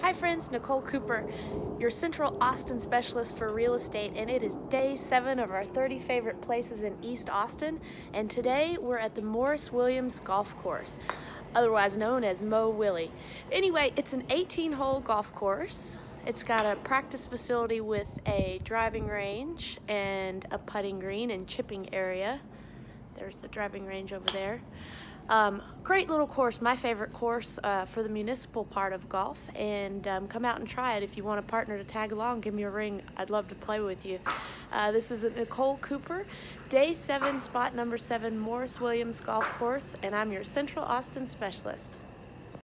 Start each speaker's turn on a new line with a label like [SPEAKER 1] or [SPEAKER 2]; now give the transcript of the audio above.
[SPEAKER 1] Hi friends, Nicole Cooper, your Central Austin specialist for real estate, and it is day seven of our 30 favorite places in East Austin, and today we're at the Morris Williams Golf Course, otherwise known as Mo Willie. Anyway, it's an 18 hole golf course. It's got a practice facility with a driving range and a putting green and chipping area. There's the driving range over there. Um, great little course, my favorite course uh, for the municipal part of golf. And um, come out and try it. If you want a partner to tag along, give me a ring. I'd love to play with you. Uh, this is Nicole Cooper, day seven, spot number seven, Morris Williams Golf Course, and I'm your Central Austin specialist.